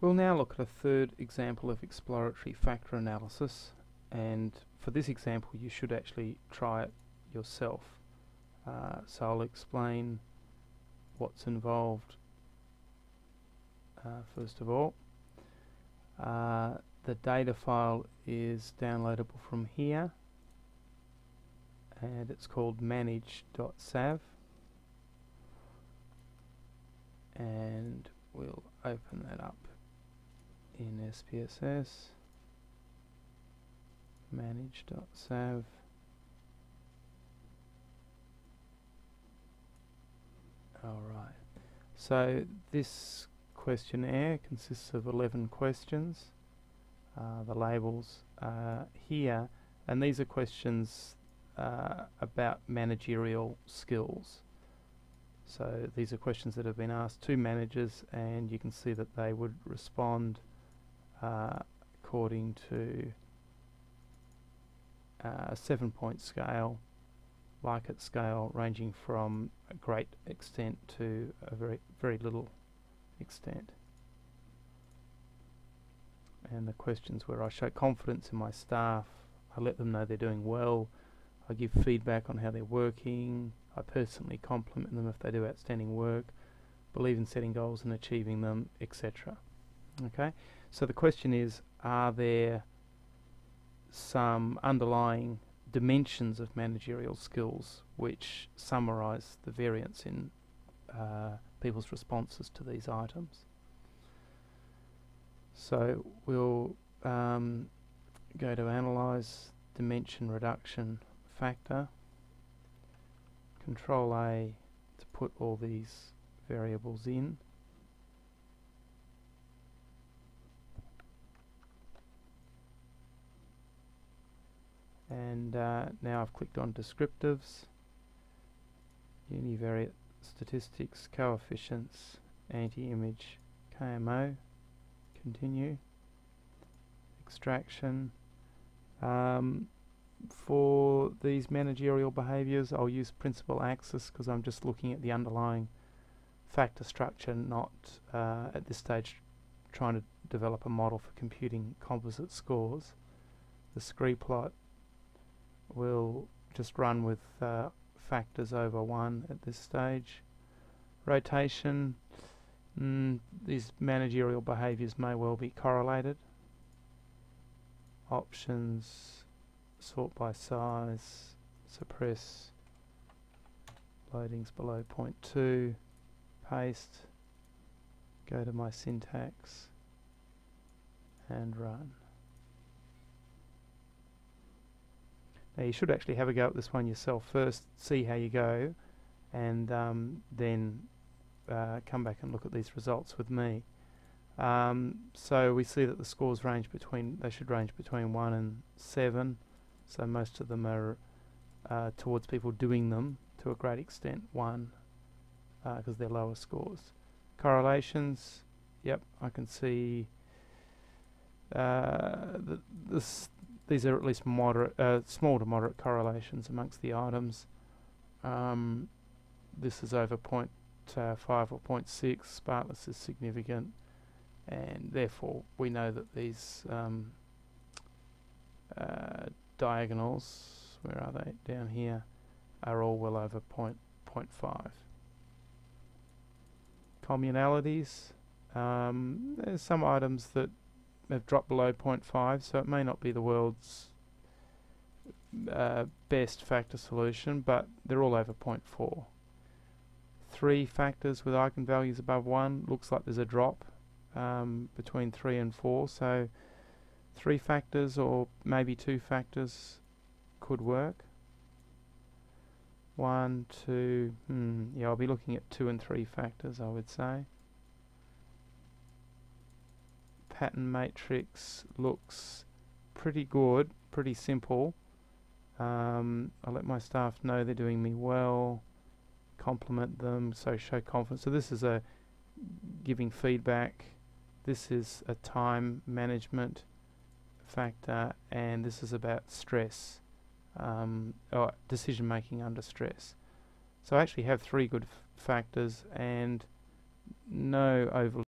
We'll now look at a third example of exploratory factor analysis and for this example you should actually try it yourself. Uh, so I'll explain what's involved uh, first of all. Uh, the data file is downloadable from here and it's called manage.sav and we'll open that up in SPSS manage.sav alright so this questionnaire consists of 11 questions. Uh, the labels are here and these are questions uh, about managerial skills. So these are questions that have been asked to managers and you can see that they would respond uh, according to uh, a seven point scale, Likert scale ranging from a great extent to a very, very little extent. And the questions where I show confidence in my staff, I let them know they're doing well, I give feedback on how they're working, I personally compliment them if they do outstanding work, believe in setting goals and achieving them, etc. Okay, so the question is, are there some underlying dimensions of managerial skills which summarize the variance in uh, people's responses to these items? So we'll um, go to analyze dimension reduction factor Control A to put all these variables in. And uh, now I've clicked on descriptives, univariate statistics, coefficients, anti-image, KMO, continue, extraction. Um, for these managerial behaviors I'll use principal axis because I'm just looking at the underlying factor structure not uh, at this stage trying to develop a model for computing composite scores. The scree plot will just run with uh, factors over 1 at this stage. Rotation, mm, these managerial behaviors may well be correlated. Options, sort by size, suppress loadings below 0.2, paste, go to my syntax and run. Now you should actually have a go at this one yourself first, see how you go and um, then uh, come back and look at these results with me. Um, so we see that the scores range between, they should range between 1 and 7 so most of them are uh, towards people doing them to a great extent, one, because uh, they're lower scores. Correlations, yep, I can see uh, th this, these are at least moderate, uh, small to moderate correlations amongst the items. Um, this is over uh, 5 or 0.6, sparseness is significant, and therefore we know that these um, uh, diagonals, where are they? Down here, are all well over point, 0.5. Communalities, um, there's some items that have dropped below 0.5, so it may not be the world's uh, best factor solution, but they're all over 0.4. Three factors with eigenvalues above 1, looks like there's a drop um, between 3 and 4, so three factors or maybe two factors could work. One, two, hmm, yeah, I'll be looking at two and three factors, I would say. Pattern matrix looks pretty good, pretty simple. Um, I'll let my staff know they're doing me well, compliment them, so show confidence. So this is a giving feedback. This is a time management factor and this is about stress um, or decision making under stress. So I actually have three good factors and no overly